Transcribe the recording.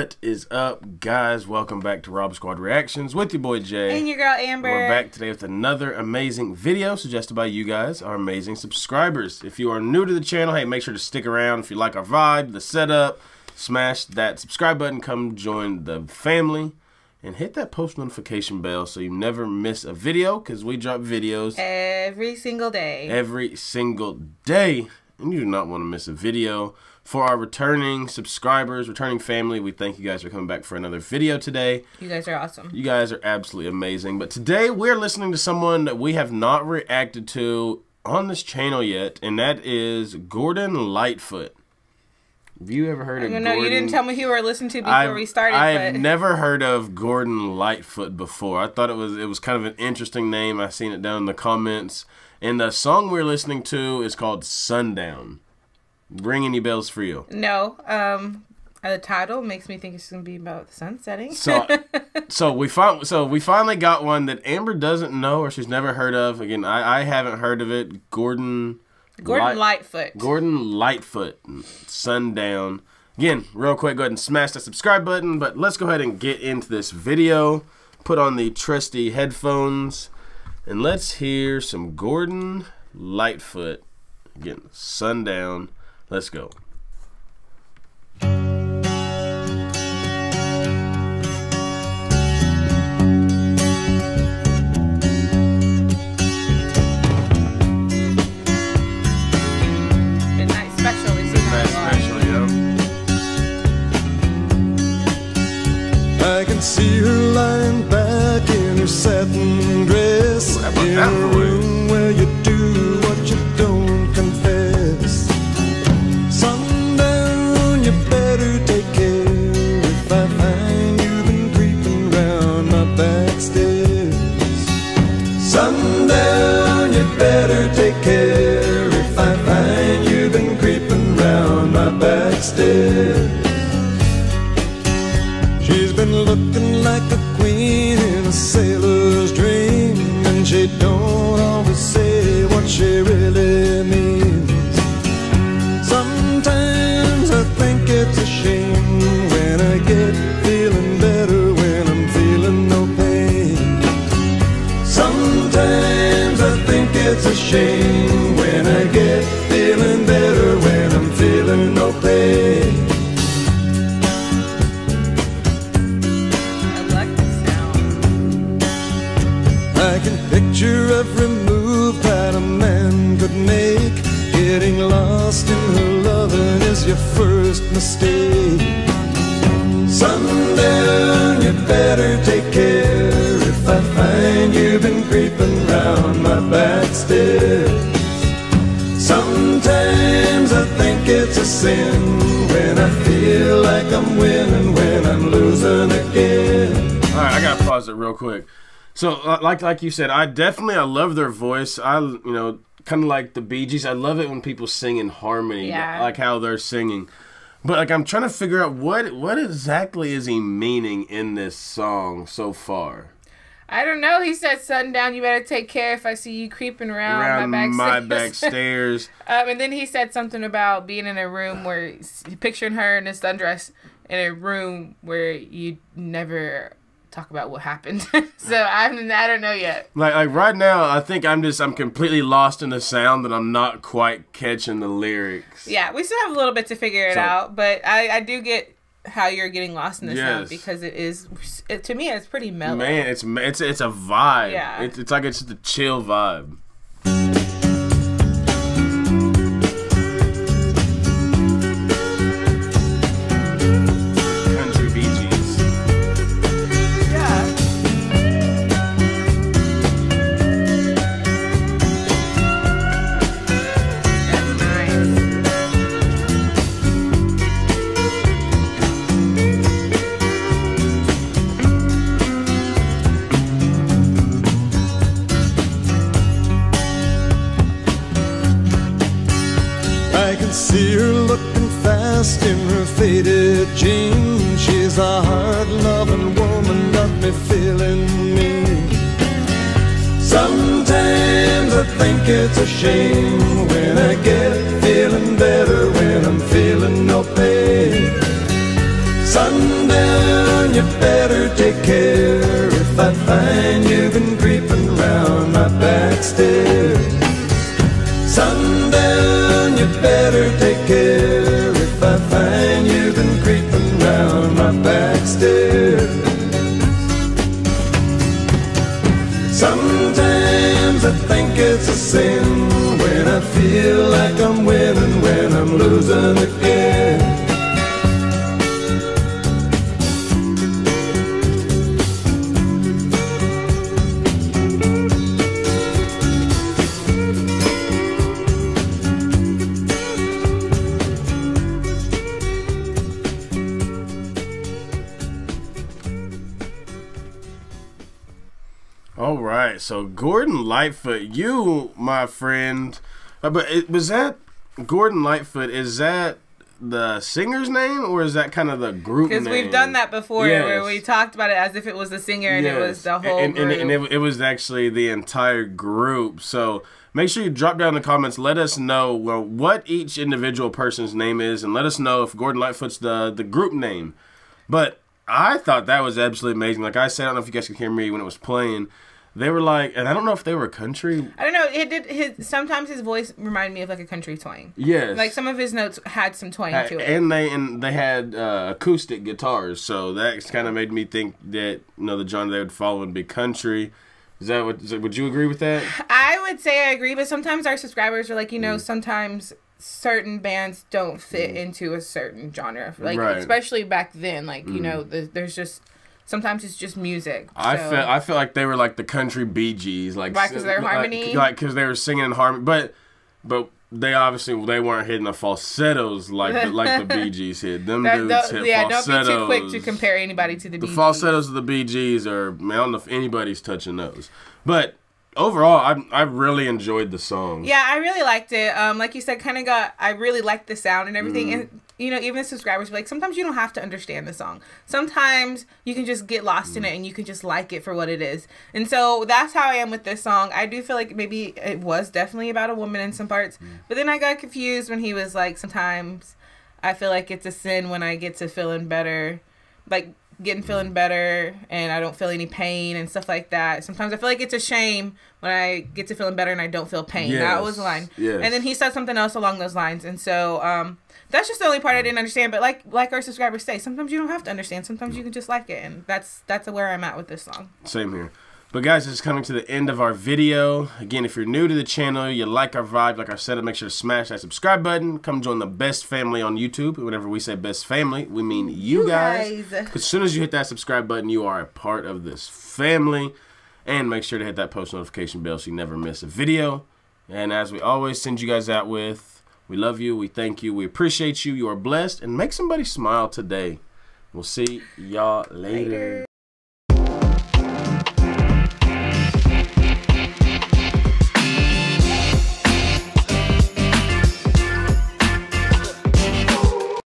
What is up, guys? Welcome back to Rob Squad Reactions with your boy Jay. And your girl Amber. We're back today with another amazing video suggested by you guys, our amazing subscribers. If you are new to the channel, hey, make sure to stick around. If you like our vibe, the setup, smash that subscribe button, come join the family, and hit that post notification bell so you never miss a video because we drop videos every single day. Every single day. And you do not want to miss a video for our returning subscribers, returning family. We thank you guys for coming back for another video today. You guys are awesome. You guys are absolutely amazing. But today we're listening to someone that we have not reacted to on this channel yet, and that is Gordon Lightfoot. Have you ever heard of Gordon? no, Gordon? you didn't tell me who we were listening to before I've, we started. I've but... never heard of Gordon Lightfoot before. I thought it was it was kind of an interesting name. I seen it down in the comments. And the song we're listening to is called Sundown. Ring any bells for you? No. Um, the title makes me think it's going to be about the sun setting. so, so we find, so we finally got one that Amber doesn't know or she's never heard of. Again, I, I haven't heard of it. Gordon. Gordon Light, Lightfoot. Gordon Lightfoot. Sundown. Again, real quick, go ahead and smash that subscribe button. But let's go ahead and get into this video. Put on the trusty headphones. And let's hear some Gordon Lightfoot. Again, Sundown. Let's go. Midnight special. We've seen that special, I can see her lying back in her satin dress in a room looking like a queen in a sailor's lost her loving is your first mistake. Sundown, you better take care if I find you've been creeping round my back. Sometimes I think it's a sin when I feel like I'm winning when I'm losing again. All right, I gotta pause it real quick. So, uh, like like you said, I definitely I love their voice. I you know kind of like the Bee Gees. I love it when people sing in harmony, Yeah. like how they're singing. But like I'm trying to figure out what what exactly is he meaning in this song so far. I don't know. He said, "Sundown, you better take care if I see you creeping around, Around my back my stairs." back stairs. um, and then he said something about being in a room where picturing her in a sundress in a room where you never talk about what happened. so I'm I don't know yet. Like like right now, I think I'm just I'm completely lost in the sound and I'm not quite catching the lyrics. Yeah, we still have a little bit to figure it So- out, but I, I do get how you're getting lost in the sound because it is it, to me it's pretty mellow. Man, it's it's it's a vibe. Yeah. It's, it's like it's just a chill vibe. Can see her looking fast in her faded jeans. She's a hard loving woman, got me feeling mean. Sometimes I think it's a shame when I get feeling better when I'm feeling no pain. Sunday you better take care if I find you've been creeping round my back stairs. Losing again. All right, so Gordon Lightfoot, you, my friend, uh, but it, was that Gordon Lightfoot? Is that the singer's name, or is that kind of the group name? Because we've done that before, where we talked about it as if it was the singer and it was the whole and, and, group. and it, it was actually the entire group. So make sure you drop down in the comments. Let us know well, what each individual person's name is, and let us know if Gordon Lightfoot's the the group name. But I thought that was absolutely amazing. Like I said, I don't know if you guys could hear me when it was playing. They were like, and I don't know if they were country. I don't know. It did. His sometimes his voice reminded me of like a country twang. Yes, Like some of his notes had some twang to it. and they and they had uh, acoustic guitars, so that kind of made me think that you know the genre they would follow would be country. Is that what? Is that, would you agree with that? I would say I agree, but sometimes our subscribers are like, you know, Mm. sometimes certain bands don't fit into a certain genre. Like Right. especially back then, like you know, the, there's just sometimes it's just music. I so- felt I felt like they were like the country Bee Gees, like Right, 'cause they're like- harmony? like because they were singing in harmony, but but they obviously they weren't hitting the falsettos like the, like the Bee Gees hit. Them That- dudes hit yeah, don't be too quick to compare anybody to the, The Bee Gees. falsettos of the Bee Gees are man, I don't know if anybody's touching those, but overall, I I really enjoyed the song. Yeah, I really liked it. Um, like you said, kind of got. I really liked the sound and everything. Mm. And you know, even the subscribers like, sometimes you don't have to understand the song. Sometimes you can just get lost in it and you can just like it for what it is. And so that's how I am with this song. I do feel like maybe it was definitely about a woman in some parts, but then I got confused when he was like, sometimes I feel like it's a sin when I get to feeling better, like getting feeling better and I don't feel any pain and stuff like that. Sometimes I feel like it's a shame when I get to feeling better and I don't feel pain. That was the line. yes. And then he said something else along those lines. And so um that's just the only part I didn't understand. But like like our subscribers say, sometimes you don't have to understand. Sometimes you can just like it. And that's that's where I'm at with this song. Same here. But guys, this is coming to the end of our video. Again, if you're new to the channel, you like our vibe, like I said, make sure to smash that subscribe button. Come join the best family on YouTube. Whenever we say best family, we mean you, You guys. guys. As soon as you hit that subscribe button, you are a part of this family. And make sure to hit that post notification bell so you never miss a video. And as we always send you guys out with, we love you, we thank you, we appreciate you, you are blessed, and make somebody smile today. We'll see y'all later. Later.